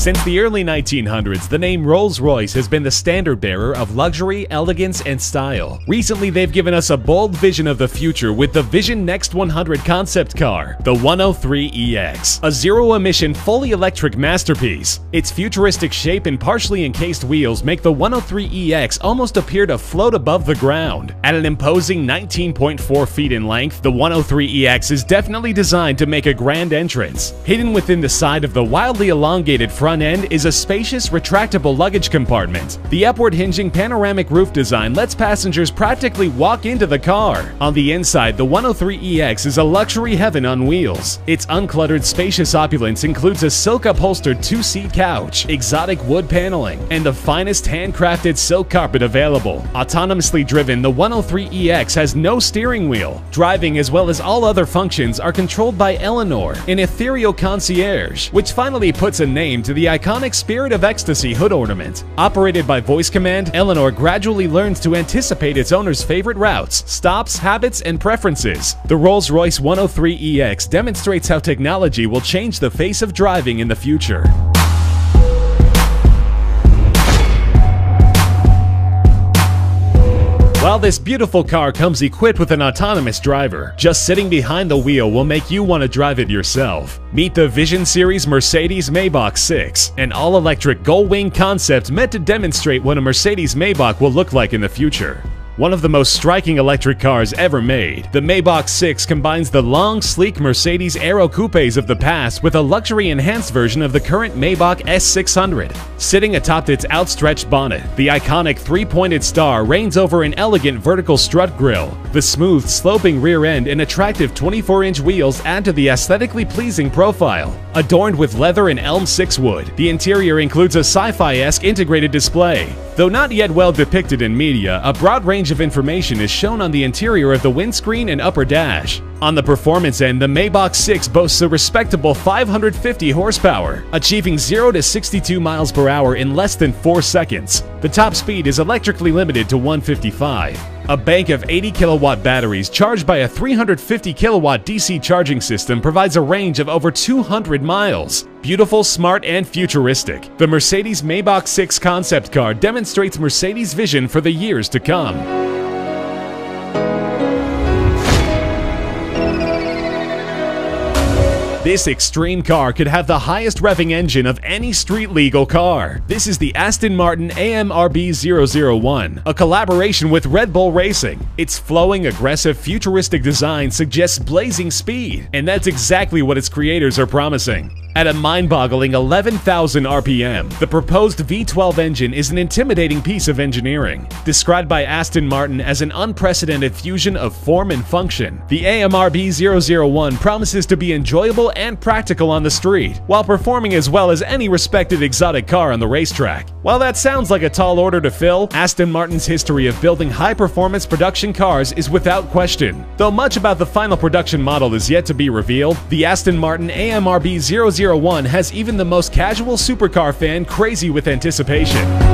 Since the early 1900s, the name Rolls-Royce has been the standard bearer of luxury, elegance, and style. Recently, they've given us a bold vision of the future with the Vision Next 100 concept car, the 103EX, a zero-emission, fully electric masterpiece. Its futuristic shape and partially encased wheels make the 103EX almost appear to float above the ground. At an imposing 19.4 feet in length, the 103EX is definitely designed to make a grand entrance. Hidden within the side of the wildly elongated front front end is a spacious, retractable luggage compartment. The upward hinging panoramic roof design lets passengers practically walk into the car. On the inside, the 103EX is a luxury heaven on wheels. Its uncluttered, spacious opulence includes a silk-upholstered two-seat couch, exotic wood paneling, and the finest handcrafted silk carpet available. Autonomously driven, the 103EX has no steering wheel. Driving as well as all other functions are controlled by Eleanor, an ethereal concierge, which finally puts a name to the the iconic Spirit of Ecstasy hood ornament. Operated by voice command, Eleanor gradually learns to anticipate its owner's favorite routes, stops, habits, and preferences. The Rolls-Royce 103EX demonstrates how technology will change the face of driving in the future. While this beautiful car comes equipped with an autonomous driver, just sitting behind the wheel will make you want to drive it yourself. Meet the Vision Series Mercedes Maybach 6, an all-electric gull-wing concept meant to demonstrate what a Mercedes Maybach will look like in the future. One of the most striking electric cars ever made, the Maybach 6 combines the long, sleek Mercedes Aero Coupes of the past with a luxury-enhanced version of the current Maybach S600. Sitting atop its outstretched bonnet, the iconic three-pointed star reigns over an elegant vertical strut grille. The smooth, sloping rear end and attractive 24-inch wheels add to the aesthetically pleasing profile. Adorned with leather and elm 6 wood, the interior includes a sci-fi-esque integrated display. Though not yet well depicted in media, a broad range of information is shown on the interior of the windscreen and upper dash. On the performance end, the Maybach 6 boasts a respectable 550 horsepower, achieving 0 to 62 miles per hour in less than 4 seconds. The top speed is electrically limited to 155. A bank of 80 kilowatt batteries charged by a 350 kilowatt DC charging system provides a range of over 200 miles. Beautiful, smart, and futuristic, the Mercedes Maybach 6 concept car demonstrates Mercedes' vision for the years to come. This extreme car could have the highest revving engine of any street-legal car. This is the Aston Martin AMRB 001, a collaboration with Red Bull Racing. Its flowing, aggressive, futuristic design suggests blazing speed, and that's exactly what its creators are promising. At a mind-boggling 11,000 RPM, the proposed V12 engine is an intimidating piece of engineering. Described by Aston Martin as an unprecedented fusion of form and function, the AMRB001 promises to be enjoyable and practical on the street, while performing as well as any respected exotic car on the racetrack. While that sounds like a tall order to fill, Aston Martin's history of building high-performance production cars is without question. Though much about the final production model is yet to be revealed, the Aston Martin AMRB001 has even the most casual supercar fan crazy with anticipation.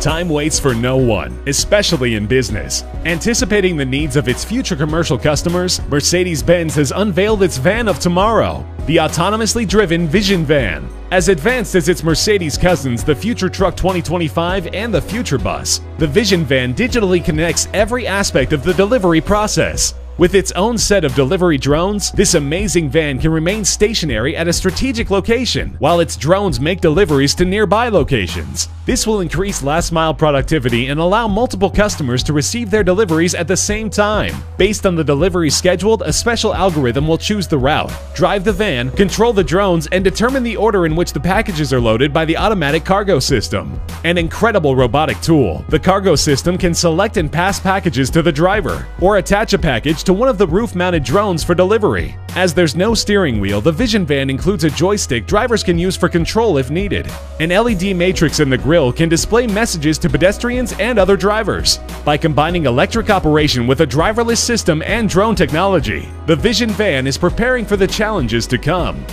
Time waits for no one, especially in business. Anticipating the needs of its future commercial customers, Mercedes-Benz has unveiled its van of tomorrow, the autonomously driven Vision Van. As advanced as its Mercedes cousins, the Future Truck 2025 and the Future Bus, the Vision Van digitally connects every aspect of the delivery process. With its own set of delivery drones, this amazing van can remain stationary at a strategic location, while its drones make deliveries to nearby locations. This will increase last mile productivity and allow multiple customers to receive their deliveries at the same time. Based on the delivery scheduled, a special algorithm will choose the route, drive the van, control the drones, and determine the order in which the packages are loaded by the automatic cargo system. An incredible robotic tool, the cargo system can select and pass packages to the driver, or attach a package to one of the roof-mounted drones for delivery. As there's no steering wheel, the Vision Van includes a joystick drivers can use for control if needed. An LED matrix in the grille can display messages to pedestrians and other drivers. By combining electric operation with a driverless system and drone technology, the Vision Van is preparing for the challenges to come.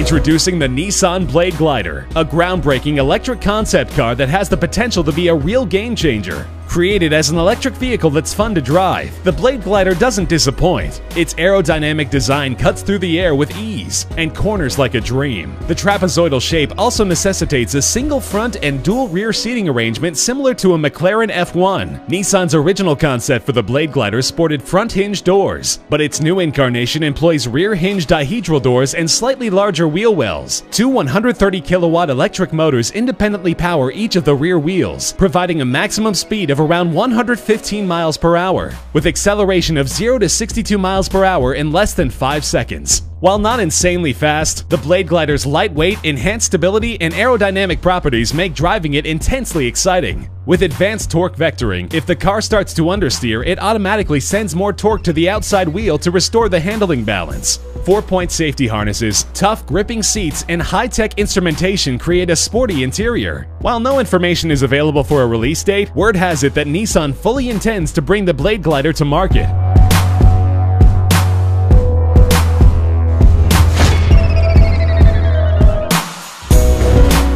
Introducing the Nissan Blade Glider, a groundbreaking electric concept car that has the potential to be a real game changer. Created as an electric vehicle that's fun to drive, the Blade Glider doesn't disappoint. Its aerodynamic design cuts through the air with ease and corners like a dream. The trapezoidal shape also necessitates a single front and dual rear seating arrangement similar to a McLaren F1. Nissan's original concept for the Blade Glider sported front hinge doors, but its new incarnation employs rear hinge dihedral doors and slightly larger wheel wells. Two 130 kilowatt electric motors independently power each of the rear wheels, providing a maximum speed of around 115 miles per hour, with acceleration of 0 to 62 miles per hour in less than 5 seconds. While not insanely fast, the Blade Glider's lightweight, enhanced stability, and aerodynamic properties make driving it intensely exciting. With advanced torque vectoring, if the car starts to understeer, it automatically sends more torque to the outside wheel to restore the handling balance. Four-point safety harnesses, tough gripping seats, and high-tech instrumentation create a sporty interior. While no information is available for a release date, word has it that Nissan fully intends to bring the Blade Glider to market.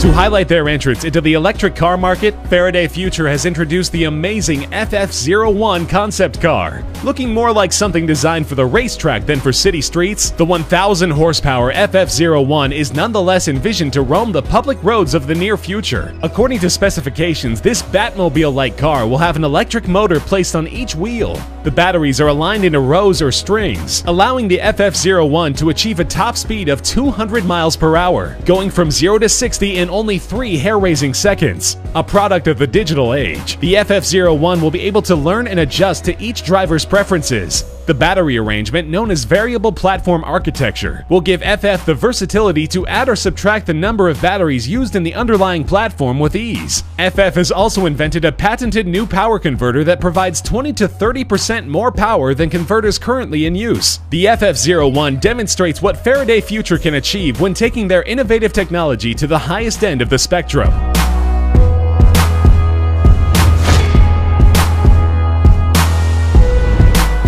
To highlight their entrance into the electric car market, Faraday Future has introduced the amazing FF01 concept car. Looking more like something designed for the racetrack than for city streets, the 1000 horsepower FF01 is nonetheless envisioned to roam the public roads of the near future. According to specifications, this Batmobile-like car will have an electric motor placed on each wheel. The batteries are aligned into rows or strings, allowing the FF01 to achieve a top speed of 200 miles per hour, going from 0 to 60 in only 3 hair-raising seconds. A product of the digital age, the FF01 will be able to learn and adjust to each driver's preferences. The battery arrangement, known as Variable Platform Architecture, will give FF the versatility to add or subtract the number of batteries used in the underlying platform with ease. FF has also invented a patented new power converter that provides 20 to 30% more power than converters currently in use. The FF01 demonstrates what Faraday Future can achieve when taking their innovative technology to the highest end of the spectrum.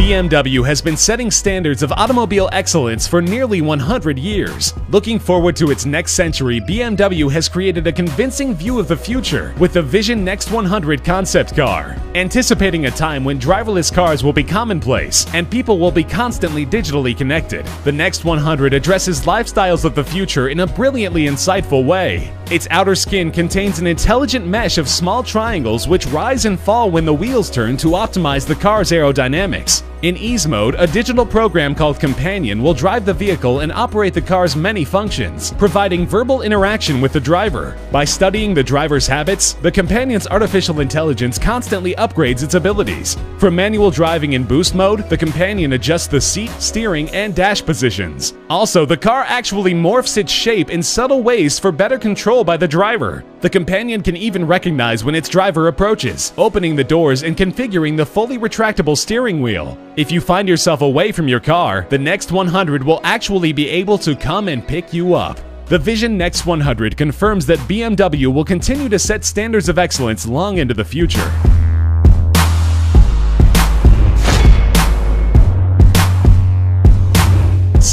BMW has been setting standards of automobile excellence for nearly 100 years. Looking forward to its next century, BMW has created a convincing view of the future with the Vision Next 100 concept car, anticipating a time when driverless cars will be commonplace and people will be constantly digitally connected. The Next 100 addresses lifestyles of the future in a brilliantly insightful way. Its outer skin contains an intelligent mesh of small triangles which rise and fall when the wheels turn to optimize the car's aerodynamics. In Ease Mode, a digital program called Companion will drive the vehicle and operate the car's many functions, providing verbal interaction with the driver. By studying the driver's habits, the Companion's artificial intelligence constantly upgrades its abilities. From manual driving in Boost Mode, the Companion adjusts the seat, steering, and dash positions. Also, the car actually morphs its shape in subtle ways for better control by the driver. The Companion can even recognize when its driver approaches, opening the doors and configuring the fully retractable steering wheel. If you find yourself away from your car, the Next 100 will actually be able to come and pick you up. The Vision Next 100 confirms that BMW will continue to set standards of excellence long into the future.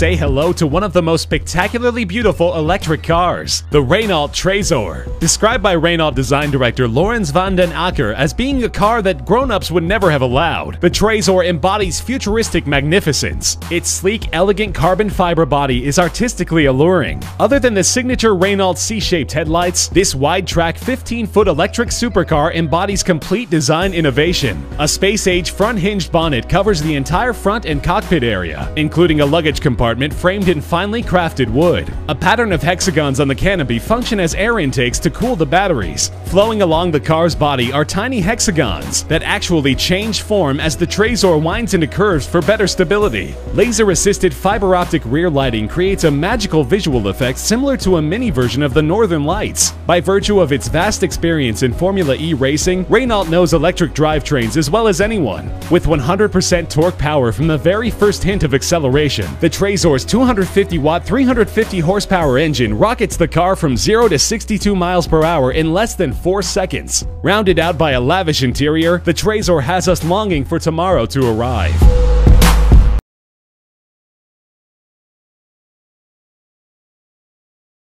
Say hello to one of the most spectacularly beautiful electric cars, the Renault Trezor. Described by Renault design director Laurens van den Acker as being a car that grown-ups would never have allowed, the Trezor embodies futuristic magnificence. Its sleek, elegant carbon fiber body is artistically alluring. Other than the signature Renault C-shaped headlights, this wide-track 15-foot electric supercar embodies complete design innovation. A space-age front-hinged bonnet covers the entire front and cockpit area, including a luggage compartment compartment framed in finely crafted wood. A pattern of hexagons on the canopy function as air intakes to cool the batteries. Flowing along the car's body are tiny hexagons that actually change form as the Trezor winds into curves for better stability. Laser-assisted fiber optic rear lighting creates a magical visual effect similar to a mini version of the Northern Lights. By virtue of its vast experience in Formula E racing, Renault knows electric drivetrains as well as anyone. With 100% torque power from the very first hint of acceleration, the Trezor Trezor's 250 watt, 350 horsepower engine rockets the car from 0 to 62 miles per hour in less than 4 seconds. Rounded out by a lavish interior, the Trezor has us longing for tomorrow to arrive.